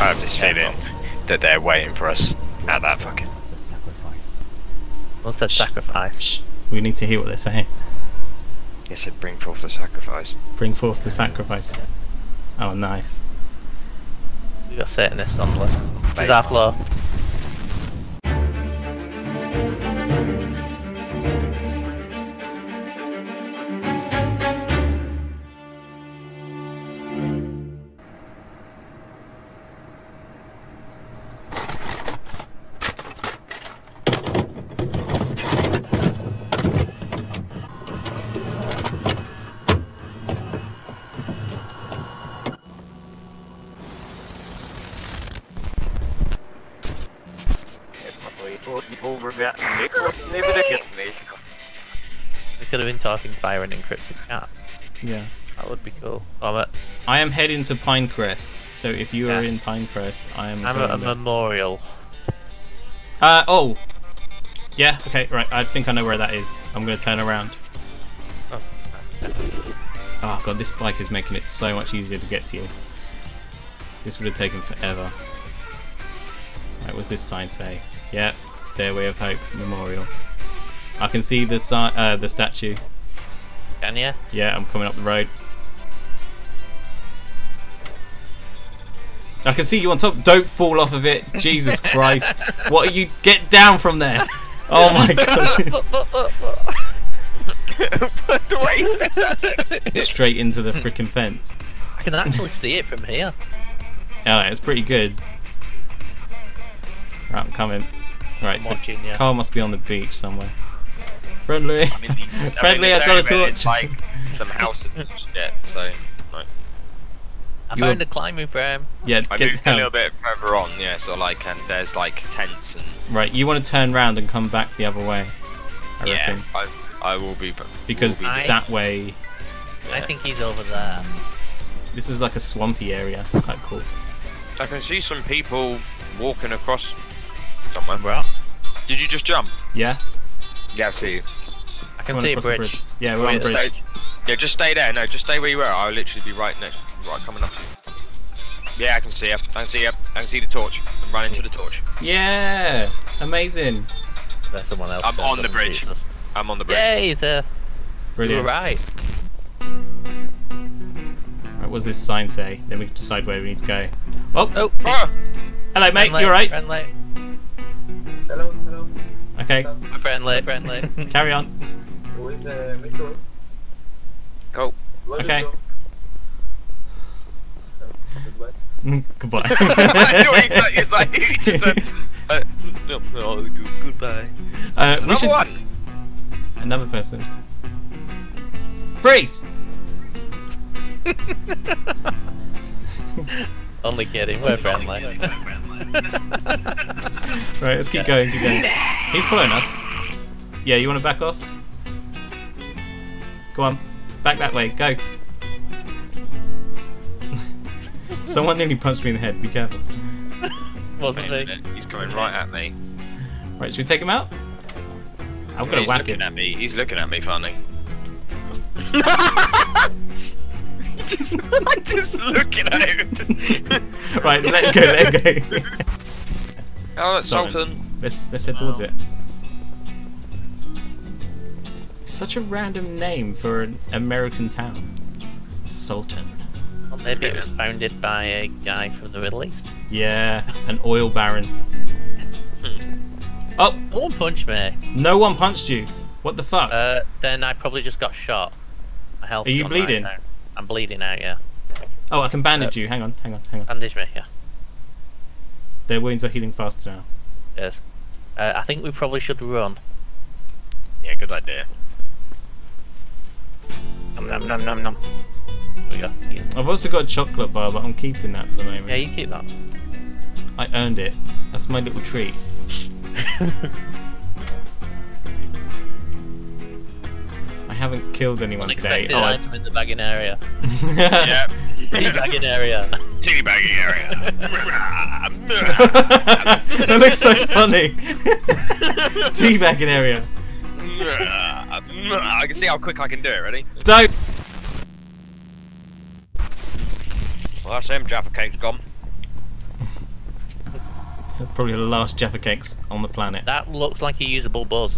I have this feeling that they're waiting for us at that fucking. The sacrifice. What's that sacrifice? We need to hear what they're saying. Yes, it bring forth the sacrifice. Bring forth the sacrifice. Oh, nice. We got Satanist on the list. This is our floor. We could have been talking via an encrypted chat. Yeah. That would be cool. I'm at, I am heading to Pinecrest, so if you are in Pinecrest, I am. I'm at a memorial. Uh oh. Yeah. Okay. Right. I think I know where that is. I'm gonna turn around. Oh, Oh god, this bike is making it so much easier to get to you. This would have taken forever. Right, what's this sign say? Yep, Stairway of Hope Memorial. I can see the si- uh, the statue. Can you? Yeah, I'm coming up the road. I can see you on top. Don't fall off of it. Jesus Christ. What are you? Get down from there. Oh my god. the way he said that. Straight into the freaking fence. I can actually see it from here. Yeah, it's pretty good. Right, I'm coming. Right, I'm so watching you. Carl must be on the beach somewhere. Friendly. I mean, these, Friendly, I I've got a this area, torch. It's like some houses and shit, so. No. I You found were- a climbing frame. Yeah, I get moved a little bit further on, yeah, so like, and there's like tents and. Right, you want to turn round and come back the other way. I yeah, reckon. I, I will be. Because will be I- that way, I think he's over there. this is like a swampy area. It's quite cool. I can see some people walking across somewhere. Bro, Did you just jump? Yeah? Yeah, I see you. I can see a across the bridge. Yeah, we're on the Stay- bridge. yeah, just stay there. No, just stay where you were. I'll literally be right next, right coming up. Yeah, I can see you. I can see you. I can see the torch. I'm running to the torch. Yeah! Amazing. There's someone else. I'm on the bridge. see. I'm on the bridge. Yay, he's there. You were Brilliant. right. Right, what does this sign say? Then we can decide where we need to go. Oh, Oh, Oh, hello mate, friendly, you alright? Friendly, Hello, hello. Okay, friendly, friendly. carry on. Who is uh, Mitchell? cool. What is Okay. Uh, goodbye. Goodbye. I he's like, he's like, he just said, uh, no, no, goodbye. Uh, we Another should... one. Another person. Freeze! Only kidding, we're friendly. Right, let's keep going, keep going. He's following us. Yeah, you want to back off? Go on, back that way, go. Someone nearly punched me in the head, be careful. Wasn't he? He's coming right at me. Right, should we take him out? I'm gonna he's whack looking at me. He's looking at me funny. just, I'm just looking at him. right, let him go, let him go. oh, that's Sorry. Sultan. let's, let's head towards it. Such a random name for an American town. Sultan. Or maybe it was founded by a guy from the Middle East. Yeah, an oil baron. Oh, No one punched me. no one punched you. What the fuck? Uh, then I probably just got shot. My health. Are you bleeding? I'm bleeding out. Yeah. oh, I can bandage you. Hang on, hang on, hang on. Bandage me. Yeah. Their wounds are healing faster now. Yes. Uh, I think we probably should run. Yeah, good idea. Nom nom nom nom nom. We go. Yeah. I've also got a chocolate bar, but I'm keeping that for the moment. yeah, you keep that. I earned it. That's my little treat. haven't killed anyone today. Unexpected Oh, I... item in the bagging area. yeah. bagging area. Teeny bagging area. that looks so funny. Teabagging area. I can see how quick I can do it. Ready? Don't. Well, that's him. Jaffa Cake's gone. Probably the last Jaffa cakes on the planet. That looks like a usable buzz.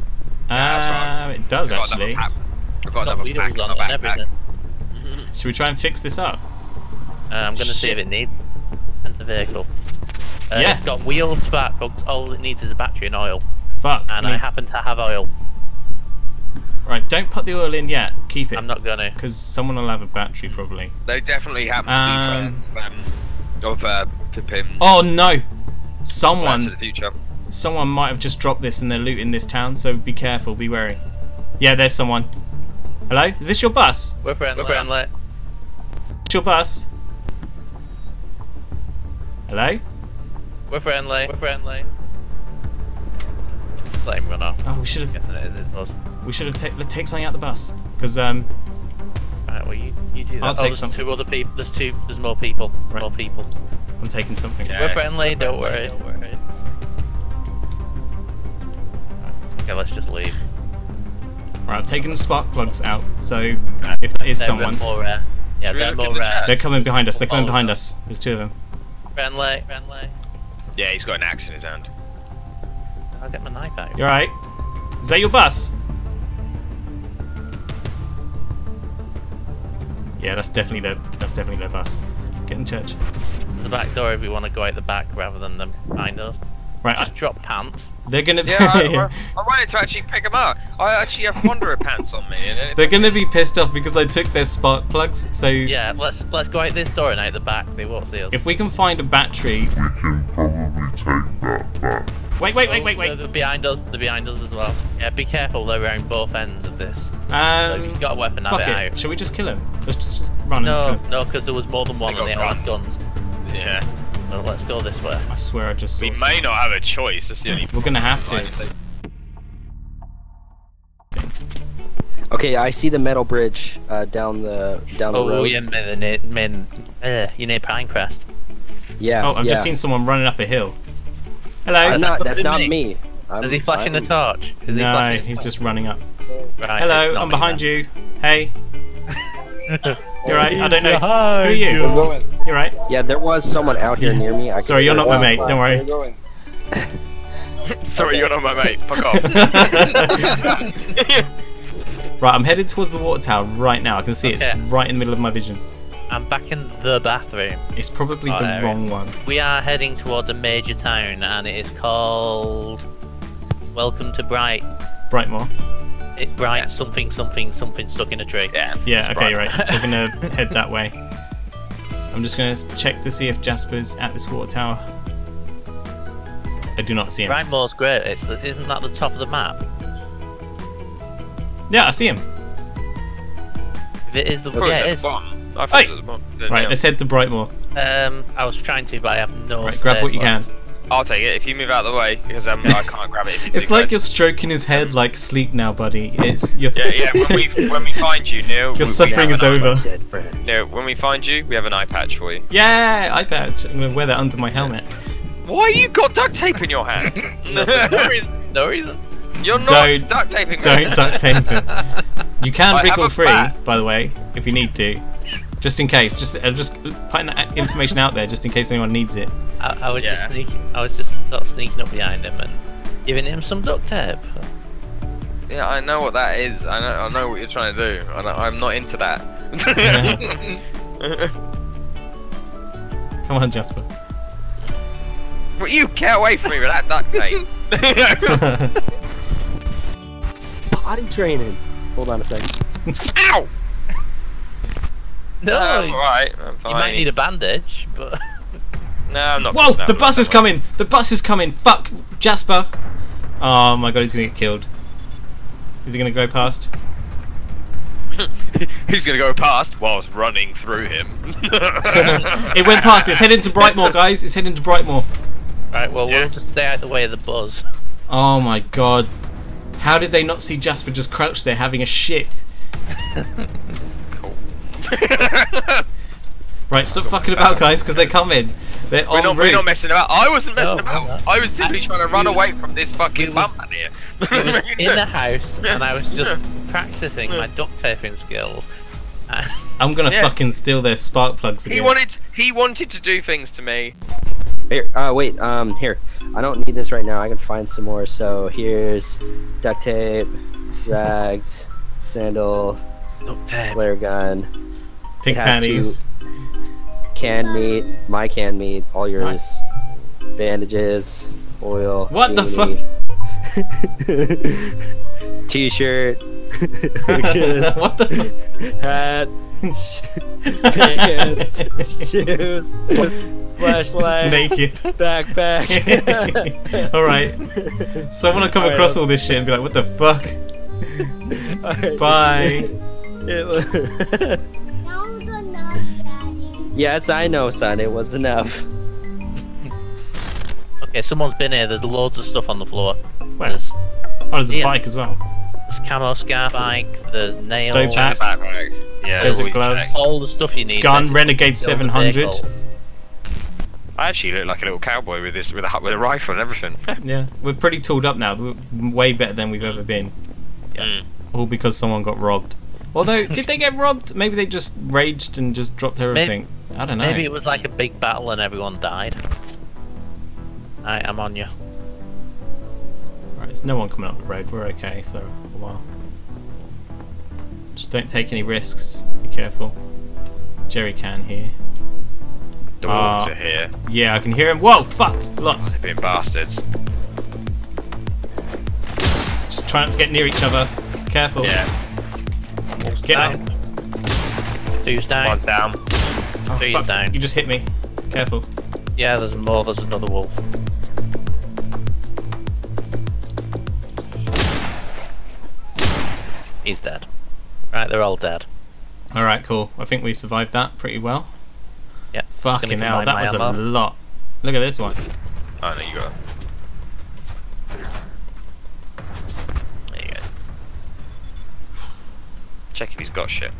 that's Ah, it does I've got actually. Pack- I've got Got another pack in on my backpack. Should we try and fix this up? Uh, I'm gonna see if it needs. and the vehicle. Uh, Yeah. It's got wheels, spark plugs. All it needs is a battery and oil. Fuck. And me. I happen to have oil. Right, don't put the oil in yet. Keep it. I'm not gonna. Because someone will have a battery probably. They definitely happen to Um, be friends um, of uh, Pippin. Oh no! Plan to Someone, the future. someone might have just dropped this and they're looting this town. So be careful, be wary. Yeah, there's someone. Hello? Is this your bus? We're friendly. We're We're friendly. It's your bus? Hello? We're friendly. We're friendly. Let him run off. Oh, we should have Guessing it is we should have ta- let's take something out the bus because um Right, well you, you do that. I'll oh, take there's something. two other people. There's two. There's more people. Right. More people. I'm taking something. Yeah. We're friendly. Don't worry. Don't worry. Okay, let's just leave. Right, I've taken the spark plugs out. So if that is They're someone's, more rare. Yeah, they're more rare. chat? they're coming behind us. They're coming behind us. There's two of them. Friendly. Friendly. Yeah, he's got an axe in his hand. I'll get my knife out. You alright? Is that your bus? Yeah, that's definitely their that's definitely their bus. Get in church. The back door if you want to go out the back rather than them behind us. Right, Just I- drop pants. they're gonna Yeah, I, I I wanted to actually pick him up. I actually have Wanderer pants on me. And they're gonna be pissed off because I took their spark plugs. So Yeah, let's let's go out this door and out the back. They won't see us. if we can find a battery. We can probably take that back. Wait, wait, wait, Oh, wait, wait. They're, they're behind us. They're behind us as well. Yeah, be careful. They're around both ends of this. So if Um, you've got a weapon, have fuck it it. out. Shall we just kill him? Let's just, just run No, and no, because there was more than one They and they got all had guns. yeah. So let's go this way. I swear I just saw. We may not have a choice. That's the only. We're gonna have to. Okay, I see the metal bridge uh, down the down the Oh, road. yeah, men, men, men uh, you need Pinecrest. Yeah. Oh, I've yeah. just seen someone running up a hill. Hello. I'm not. That's That's not me. me. I'm, Is he flashing I'm, a torch? Is no, flashing a he's torch? just running up. Right, Hello, I'm behind then. you. Hey. You're right. I don't know. Who are you? Where's going? You're right. Yeah, there was someone out here near me. I Sorry, you're not my mate. Don't Where you worry. going? Sorry, you're not my mate. Fuck off. Right, I'm headed towards the water tower right now. I can see it. Okay. It's right in the middle of my vision. I'm back in the bathroom. It's probably Oh, the there wrong one. We are heading towards a major town, and it is called Welcome to Bright. Brightmore. It Bright something something something stuck in a tree. yeah. Yeah, okay, bright. right. We're gonna head that way. I'm just gonna check to see if Jasper's at this water tower. I do not see him. Brightmore's great. It's the, isn't that the top of the map? Yeah, I see him. If it is the yeah, it's at it the is. bottom. I Hey! it was the. Right, Yeah. let's head to Brightmore. Um, I was trying to, but I have no. Right, grab what you space can. Left. I'll take it if you move out of the way because um, I can't grab it. If It's like close. you're stroking his head like sleep now, buddy. It's you're, Yeah, yeah. When we when we find you, Neil, Your we- we suffering have is an over. Dead friend. Neil, when we find you, we have an eye patch for you. Yeah, I bet. I'm gonna wear that under my helmet. Why you got duct tape in your hand? no reason. No reason. You're not Don't- duct taping me. Don't duct tape it. You can I have wriggle free, bat. by the way, if you need to. Just in case. Just uh, just putting that information out there, just in case anyone needs it. I, I was Yeah. just sneaking. I was just sort of sneaking up behind him and giving him some duct tape. Yeah, I know what that is. I know, I know what you're trying to do. I know, I'm not into that. Come on, Jasper. but you get away from me with that duct tape. Potty training. Hold on a second. Ow! No, um, I'm you alright. I'm fine. might need a bandage, but No, I'm not. Whoa! The I'm bus not. is coming! The bus is coming! Fuck! Jasper! Oh my god, he's gonna get killed. Is he gonna go past? Who's gonna go past whilst running through him? it went past. It's heading to Brightmore, guys. It's heading to Brightmore. right. Well, Yeah. we'll just stay out of the way of the buzz. Oh my god. How did they not see Jasper just crouched there having a shit? Right, stop fucking about, guys, because they're coming. They're We're not, we're not messing about. I wasn't messing No, about. we're. I was simply trying to run we- away from this fucking we bump was- here. I was in the house and I was just practicing my duct taping skills. I'm gonna Yeah. fucking steal their spark plugs again. he wanted. He wanted to do things to me. Here, uh, wait, um, here. I don't need this right now. I can find some more. So here's duct tape, rags, sandal, Duct tape. flare gun, Pink to- panties. canned meat, my canned meat, all yours, bandages, oil. What the beanie, T-shirt, what the hat, pants, shoes, flashlight, Naked. backpack. Alright. Someone will come Alright, across I'll- all this shit and be like, what the fuck? Alright. Bye. Yes, I know, son. It was enough. Okay, someone's been here. There's loads of stuff on the floor. Where? There's, Oh, there's a Yeah. bike as well. there's camo scar bike. There's nails. Stove hat. Yeah, There's all a gloves. check. All the stuff you need. Gun, Renegade to build a 700. I actually look like a little cowboy with this with a with a rifle and everything. Yeah, we're pretty tooled up now. We're way better than we've ever been. Mm. All because someone got robbed. Although, did they get robbed? Maybe they just raged and just dropped everything. I don't know. Maybe it was like a big battle and everyone died. I'm on you. Right, there's no one coming up the road. We're okay for a while. Just don't take any risks. Be careful. Jerry can here. The Ah. wolves are here. Yeah, I can hear him. Whoa, fuck! Lots. They've been bastards. Just try not to get near each other. Careful. Yeah. Get up. Down. Two's down. One's down. Oh, Three's fuck. down. You just hit me. Careful. Yeah, there's more. There's another wolf. He's dead. Right, they're all dead. Alright, cool. I think we survived that pretty well. Yeah. Fucking hell, that my was a lot. Look at this one. Oh no, you got. it. There you go. Check if he's got shit.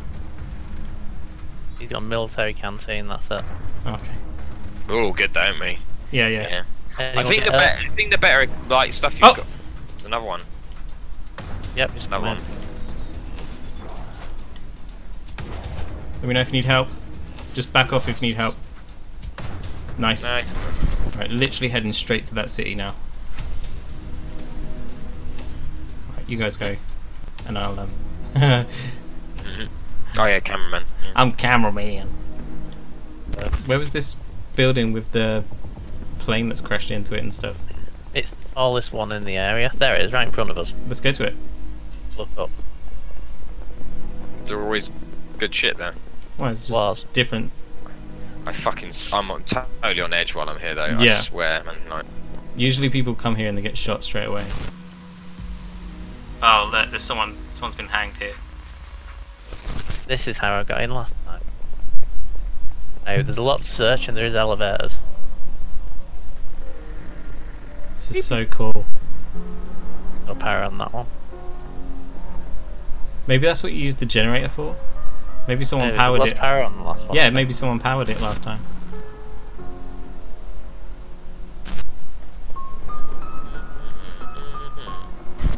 He's got a military canteen. That's it. Okay. We're all good, don't we? Yeah, yeah. Yeah. I think the better, I think the better like stuff you've Oh! got. There's another one. Yep, just Another one. Let me know if you need help. Just back off if you need help. Nice. Nice. Right, literally heading straight to that city now. Right, you guys go. And I'll um. Oh yeah, cameraman. Yeah. I'm cameraman. Uh, where was this building with the plane that's crashed into it and stuff? It's all this one in the area. There it is, right in front of us. Let's go to it. Look up. There's always good shit there. Well, it's just Was. different. I fucking I'm on, totally on edge while I'm here though. I Yeah. swear, man. Like, Usually people come here and they get shot straight away. Oh, look, there's someone. Someone's been hanged here. This is how I got in last time. Now, there's a lot to search and there is elevators. This is so cool. No power on that one. Maybe that's what you used the generator for. Maybe someone Maybe powered there was it. power on the last one. Yeah, maybe someone powered it last time.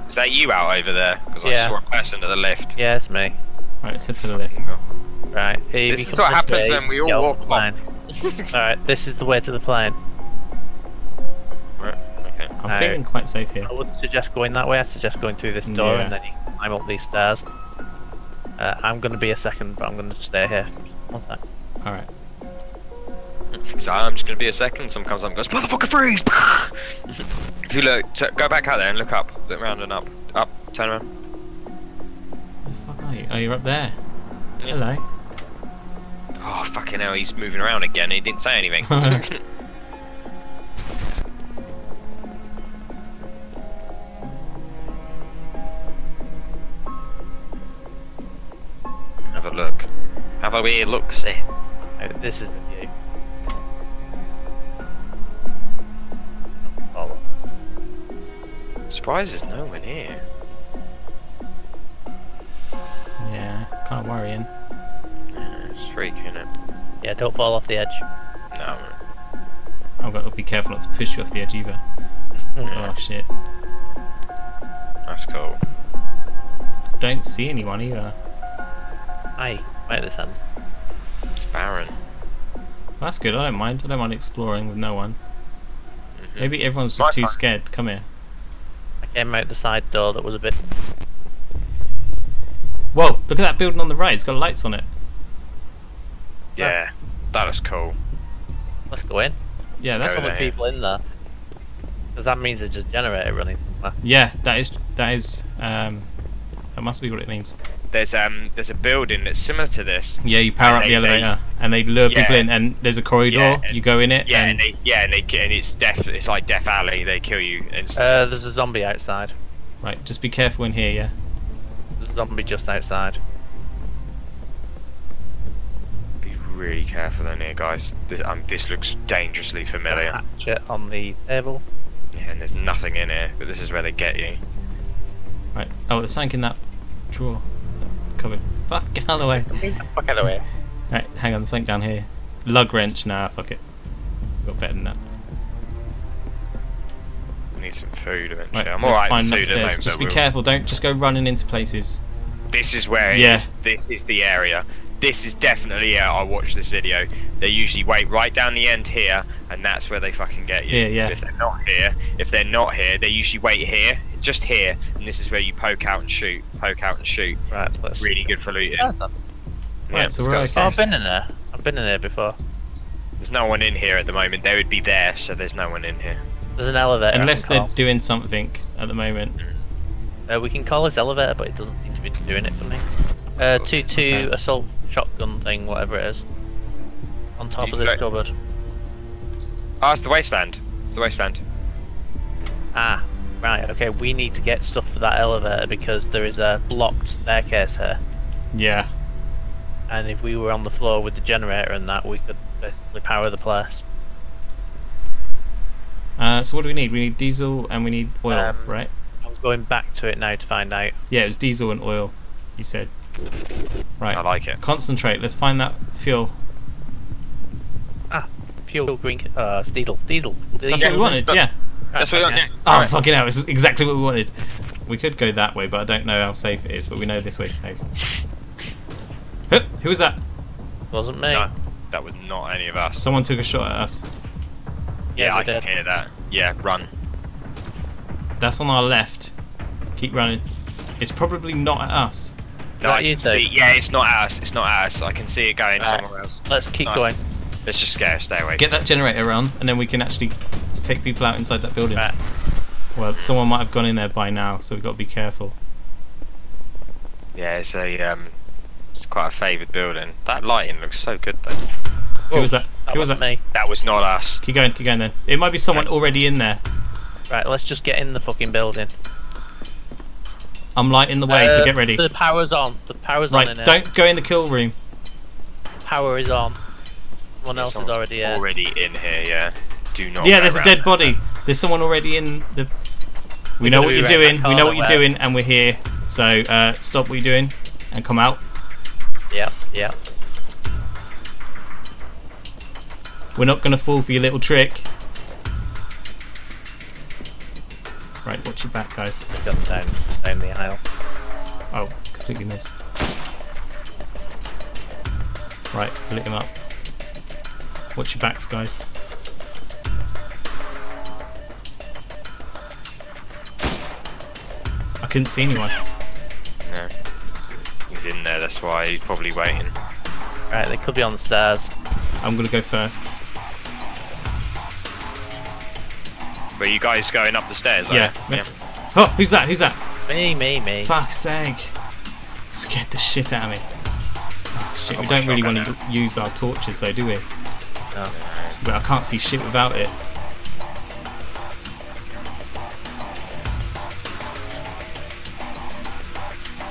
is that you out over there? Because Yeah. I saw a person at the left. Yeah, it's me. Right, let's head for the left. Right. here This is what happens way. when we all Yo, walk off. plane. Alright, this is the way to the plane. Right. Okay. I'm No. feeling quite safe here. I wouldn't suggest going that way, I'd suggest going through this door Yeah. and then you can climb up these stairs. Uh, I'm gonna be a second, but I'm gonna stay here. One sec. Alright. So I'm just gonna be a second. Someone comes up and goes, "Motherfucker, freeze!" if you look, t- go back out there and look up. Look round and up. Up. Turn around. You? Oh, you're up there. Yeah. Hello. Oh fucking hell! He's moving around again. He didn't say anything. Have a look. Have a weird look. See. Now, this is the view. Oh. Surprise there's no one here. Yeah, kind of worrying. Yeah, it's freaky, it? Yeah, don't fall off the edge. No. man. I've got to be careful not to push you off the edge either. Oh shit. That's cool. Don't see anyone either. Hey, right this end. It's barren. That's good, I don't mind. I don't mind exploring with no one. Mm-hmm. Maybe everyone's Right, just too fine. scared come here. I came out the side door that was a bit. Whoa! Look at that building on the right. It's got lights on it. Yeah, that is cool. Let's go in. Yeah, Let's that's go Some there. people in there. Because that means there's just a generator running somewhere. yeah. That is that is um. That must be what it means. There's um there's a building that's similar to this. Yeah, you power up they- the they- elevator and they lure people in, and there's a corridor. Yeah, and- you go in it. Yeah, and and they yeah and they and it's death. It's like Death Alley. They kill you instantly. Uh, there's a zombie outside. right. Just be careful in here. Yeah. There's a zombie just outside. Be really careful in here, guys. This um this looks dangerously familiar. Hatchet on the table. Yeah, and there's nothing in here, but this is where they get you. Right. Oh, there's something in that drawer. Covered. Fuck, get out of the way. Fuck out of the way. Right, hang on, there's something down here. Lug wrench, nah, fuck it. Got better than that. Need some food eventually. Right, I'm let's alright find with them food at the upstairs. moment. Just be we'll- careful, don't just go running into places. This is where it is. Yeah. This is the area. This is definitely yeah. I watched this video. They usually wait right down the end here, and that's where they fucking get you. Here, yeah. If they're not here, if they're not here, they usually wait here, just here, and this is where you poke out and shoot, poke out and shoot. Right, let's. Really good for looting. That's not- Yeah, Right, so we're go okay. Oh. I've been in there. I've been in there before. There's no one in here at the moment. They would be there, so there's no one in here. There's an elevator. Unless they're call. doing something at the moment. Uh, we can call this elevator, but it doesn't seem to be doing it for me. Uh, two two Okay. assault shotgun thing, whatever it is. On top You of this like- cupboard. Oh, it's the wasteland. It's the wasteland. Ah, right. Okay, we need to get stuff for that elevator because there is a blocked staircase here. Yeah. And if we were on the floor with the generator and that, we could basically power the place. Uh, so what do we need? We need diesel and we need oil, Um, right? I'm going back to it now to find out. Yeah, it was diesel and oil, you said. Right. I like it. Concentrate, let's find that fuel. Ah, fuel green. Uh, it's diesel. Diesel. That's diesel. what we wanted, But- yeah. That's what we want. Okay. Yeah. Oh, Alright. fucking hell, it's exactly what we wanted. We could go that way, but I don't know how safe it is, but we know this way's safe. Huh, Who was that? Wasn't me. No, that was not any of us. Someone took a shot at us. Yeah, we I can did. hear that. Yeah, run. That's on our left. Keep running. It's probably not at us. No, I can see. Yeah, it's not us. It's not us. I can see it going Alright. somewhere else. Let's keep Nice. going. Let's just scare. Stay away. Get that generator on, and then we can actually take people out inside that building. Right. Well, someone might have gone in there by now, so we've got to be careful. Yeah, it's a um, it's quite a favoured building. That lighting looks so good though. Who was that? That Who was wasn't that? me. That was not us. Keep going, keep going then. It might be someone Right. already in there. Right, let's just get in the fucking building. I'm lighting the way, so Uh, get ready. The power's on. The power's on Right, in don't go in the kill room. Power is on. Someone else is already here. Already in here. Yeah. Do not. yeah, there's a dead that. body. There's someone already in the. We We're know what you're doing. We know what you're web. doing, and we're here. So uh, stop what you're doing, and come out. Yep, yep. We're not gonna fall for your little trick. Right, watch your back, guys. Just gone down, down the aisle. Oh, completely missed. Right, lit him up. Watch your backs, guys. I couldn't see anyone. No. He's in there. That's why he's probably waiting. Right, they could be on the stairs. I'm gonna go first. But you guys going up the stairs? Yeah. you? Yeah. Oh, who's that? Who's that? Me, me, me. Fuck's sake. Scared the shit out of me. Oh, shit, we don't really want to use our torches though, do we? No. But I can't see shit without it.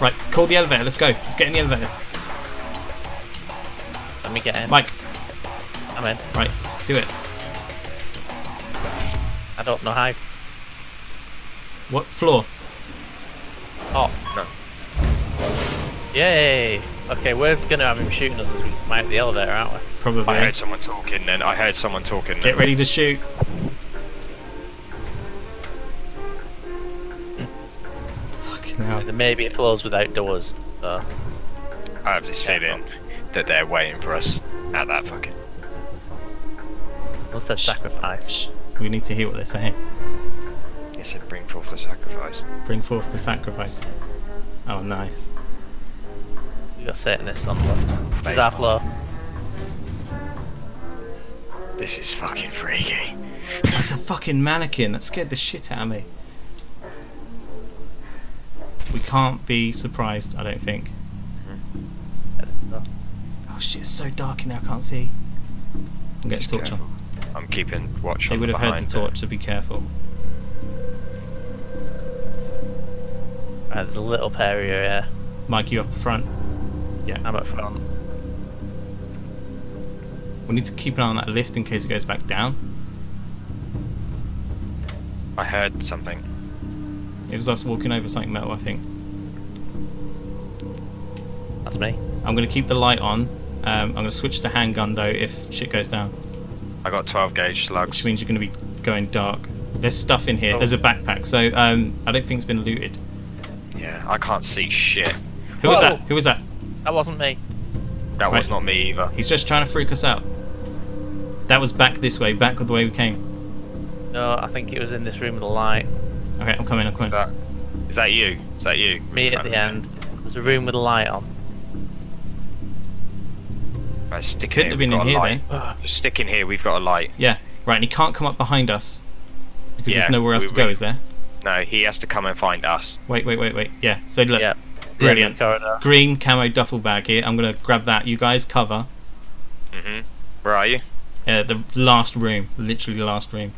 Right, call the elevator, let's go. Let's get in the elevator. Let me get in. Mike, I'm in. right, do it. I don't know how. What floor? Oh. No. Yay! Okay, we're gonna have him shooting us as we come out the elevator, aren't we? Probably. I heard someone talking. Then I heard someone talking. Get Then. ready to shoot. Fucking hell. Maybe it flows without doors. So I have this feeling that they're waiting for us at that fucking. What's that sacrifice? Shh. We need to hear what they're saying. He said, bring forth the sacrifice. Bring forth the sacrifice. Oh, nice. We got Satanists on the This is our. This is fucking freaky. That's a fucking mannequin. That scared the shit out of me. We can't be surprised, I don't think. Mm-hmm. Oh shit, it's so dark in there, I can't see. I'm getting Just torch on. Careful. I'm keeping watch They on would have heard the torch, so be careful. Right, there's a little area here. Mike, you up front. I'm up front. We need to keep an eye on that lift in case it goes back down. I heard something. It was us walking over something metal, I think. That's me. I'm going to keep the light on. Um, I'm going to switch to handgun though if shit goes down, I got 12 gauge slugs. which means you're going to be going dark. There's stuff in here. Oh. There's a backpack, so um, I don't think it's been looted. Yeah, I can't see shit. Who was that? Who was that? That wasn't me. That was not me either. He's just trying to freak us out. That was back this way, back the way we came. No, I think it was in this room with the light. Okay, I'm coming, I'm coming. Is that, is that you? Is that you? Me at the end. There's a room with a light on. Right, stick Couldn't in have here. been we've in got a here light. Just stick in here. We've got a light. Yeah, right, and he can't come up behind us. Because Yeah, there's nowhere else we- to go, we- is there? No, he has to come and find us. Wait, wait, wait, wait. Yeah, so look. Yeah. Brilliant. The end of the corridor. Green camo duffel bag here. I'm going to grab that. You guys cover. hmm Where are you? Uh, the last room. Literally the last room.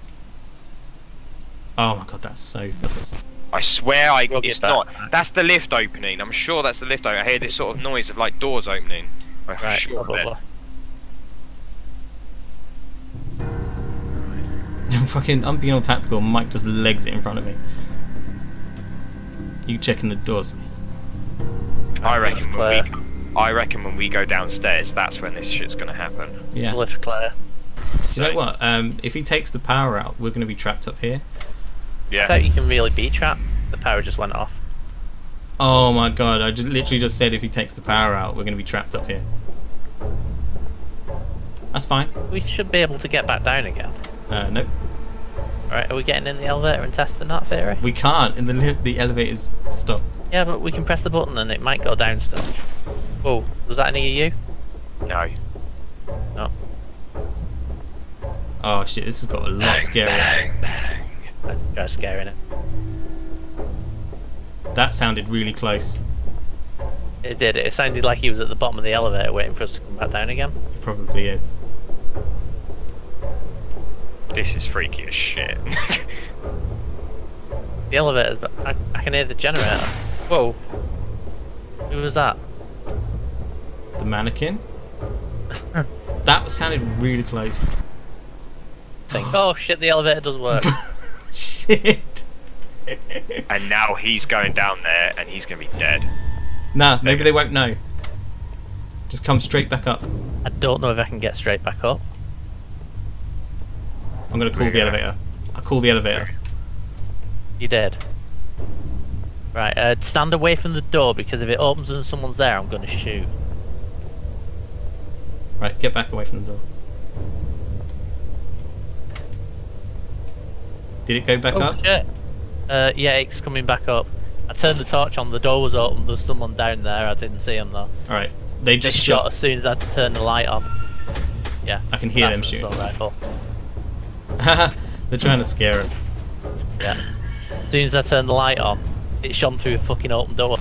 Oh my god, that's so... That's what's, I swear I, We'll get it's back. not. That's the lift opening. I'm sure that's the lift opening. I hear this sort of noise of like doors opening. I'm Right, sure blah, of blah, it. blah. fucking, I'm being all tactical. Mike just legs it in front of me. You checking the doors. I reckon when we, I reckon when we go downstairs, that's when this shit's gonna happen. Yeah. The lift's clear. You So, know what? Um, if he takes the power out, we're going to be trapped up here. I Yeah. doubt you can really be trapped. The power just went off. Oh my god, I just literally just said if he takes the power out, we're going to be trapped up here. That's fine. We should be able to get back down again. Uh, nope. Alright, are we getting in the elevator and testing that theory? We can't, and the, li- the elevator's stopped. Yeah, but we can press the button and it might go down still. Whoa, was that any of you? No. No. Oh shit, this has got a lot scarier. That's just scaring it. That sounded really close. It did. It sounded like he was at the bottom of the elevator waiting for us to come back down again. It probably is. This is freaky as shit. The elevator's but I, I can hear the generator. Whoa. Who was that? The mannequin? that sounded really close. Think. Oh shit, the elevator does work. shit. and now he's going down there, and he's gonna be dead. nah, maybe they won't know. Just come straight back up. I don't know if I can get straight back up. I'm gonna call the elevator. I'll call the elevator. You did. Right, uh, stand away from the door because if it opens and someone's there, I'm gonna shoot. Right, get back away from the door. Did it go back oh up? shit. Uh, yeah, it's coming back up. I turned the torch on, the door was open, there's someone down there, I didn't see him though. Alright, they They just shot shot. as soon as I turned the light on. Yeah. I can hear them shooting. rifle. They're trying to scare us. Yeah. As soon as I turned the light on, it shone through a fucking open door.